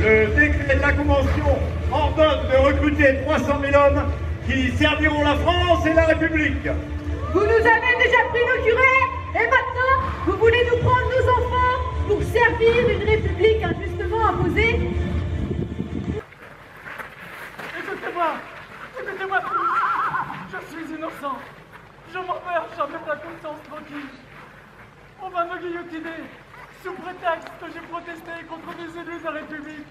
le décret de la Convention ordonne de recruter 300 000 hommes qui serviront la France et la République. Vous nous avez déjà pris nos curés et maintenant vous voulez nous prendre nos enfants pour servir une République injustement imposée? Écoutez-moi Écoutez-moi tous Je suis innocent. Je m'en vais avec la conscience tranquille On va me guillotiner sous prétexte que j'ai protesté contre des élus de la République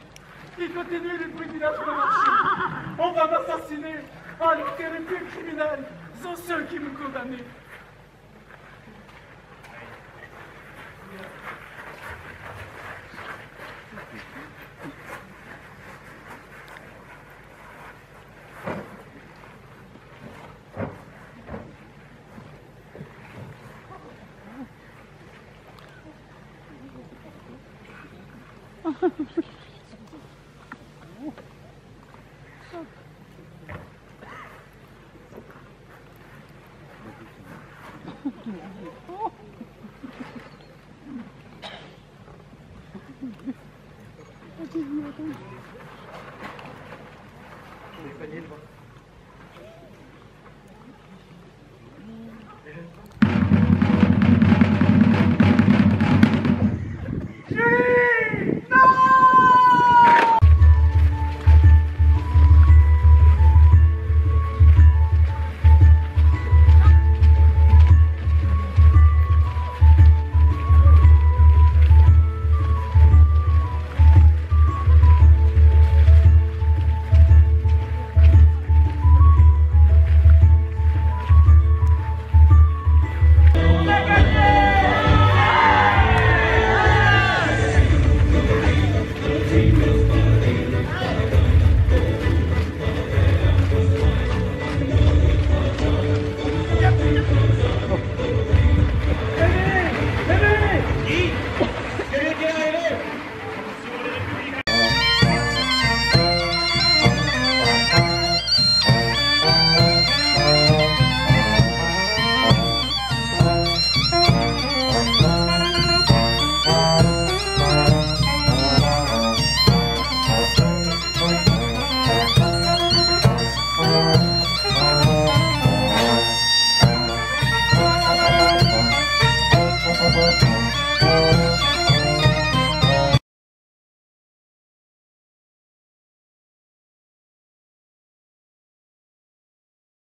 qui continuent le brigandage monarchique. On va m'assassiner alors que les plus criminels sont ceux qui me condamnent. Приходили бы.